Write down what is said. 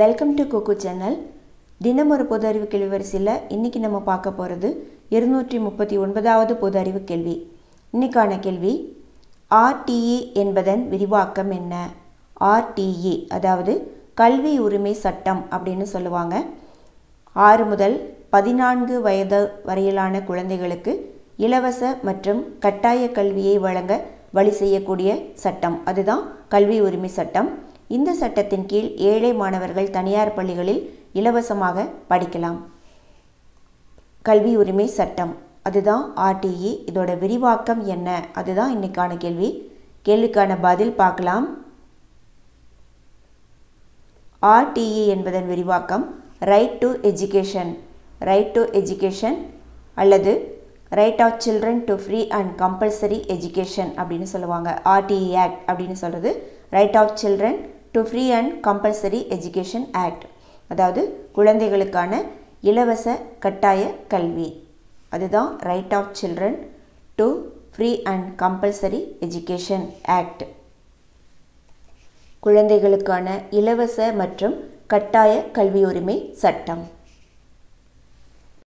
Welcome to cook channel தினம் ஒரு பொது அறிவு கேள்வி வரிசையில் இன்றைக்கி நம்ம பார்க்க போகிறது இருநூற்றி முப்பத்தி ஒன்பதாவது பொது அறிவு கேள்வி இன்னைக்கான கேள்வி ஆர்டிஏ என்பதன் விரிவாக்கம் என்ன? ஆர்டிஏ அதாவது கல்வி உரிமை சட்டம் அப்படின்னு சொல்லுவாங்க. ஆறு முதல் பதினான்கு வயது வரையிலான குழந்தைகளுக்கு இலவச மற்றும் கட்டாய கல்வியை வழங்க வழி செய்யக்கூடிய சட்டம். அதுதான் கல்வி உரிமை சட்டம். இந்த சட்டத்தின் கீழ் ஏழை மாணவர்கள் தனியார் பள்ளிகளில் இலவசமாக படிக்கலாம். கல்வி உரிமை சட்டம். அதுதான் ஆர்டிஇ. இதோட விரிவாக்கம் என்ன? அதுதான் இன்னைக்கான கேள்வி. கேள்விக்கான பதில் பார்க்கலாம். ஆர்டிஇ என்பதன் விரிவாக்கம் right to education right to education அல்லது right of children to free and compulsory education அப்படின்னு சொல்லுவாங்க. ஆர்டிஇ ஆக்ட் அப்படின்னு சொல்கிறது right of children to free and compulsory education act அதாவது குழந்தைகளுக்கான இலவச கட்டாய கல்வி. அதுதான் right of children to free and compulsory education act குழந்தைகளுக்கான இலவச மற்றும் கட்டாய கல்வி உரிமை சட்டம்.